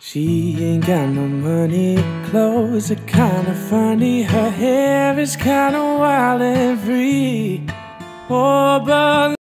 She ain't got no money, clothes are kinda funny. Her hair is kinda wild and free. Oh, but